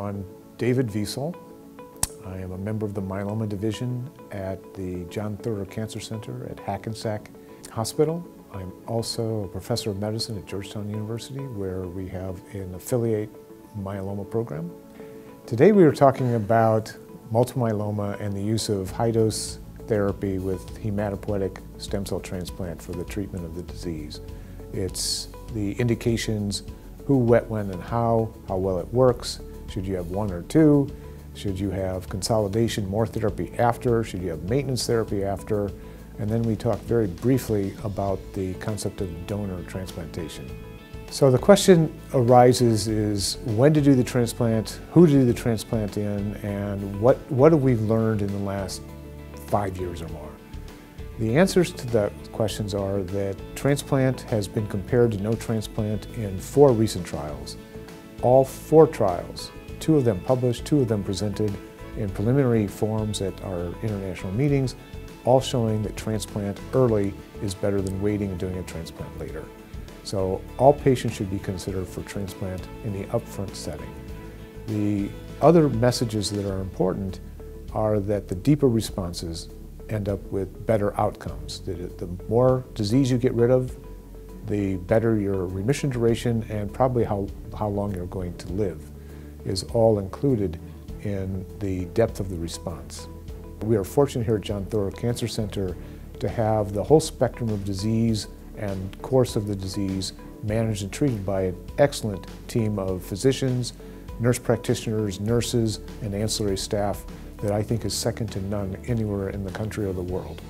I'm David Vesole. I am a member of the myeloma division at the John Theurer Cancer Center at Hackensack Hospital. I'm also a professor of medicine at Georgetown University where we have an affiliate myeloma program. Today we are talking about multiple myeloma and the use of high-dose therapy with hematopoietic stem cell transplant for the treatment of the disease. It's the indications, who, what, when, and how, how well it works, should you have one or two, should you have consolidation, more therapy after, should you have maintenance therapy after, and then we talk very briefly about the concept of donor transplantation. So the question arises is when to do the transplant, who to do the transplant in, and what, what have we learned in the last five years or more? The answers to the questions are that transplant has been compared to no transplant in four recent trials. All four trials, two of them published, two of them presented in preliminary forms at our international meetings, all showing that transplant early is better than waiting and doing a transplant later. So all patients should be considered for transplant in the upfront setting. The other messages that are important are that the deeper responses end up with better outcomes. The more disease you get rid of, the better your remission duration and probably how, how long you're going to live is all included in the depth of the response. We are fortunate here at John Theurer Cancer Center to have the whole spectrum of disease and course of the disease managed and treated by an excellent team of physicians, nurse practitioners, nurses, and ancillary staff that I think is second to none anywhere in the country or the world.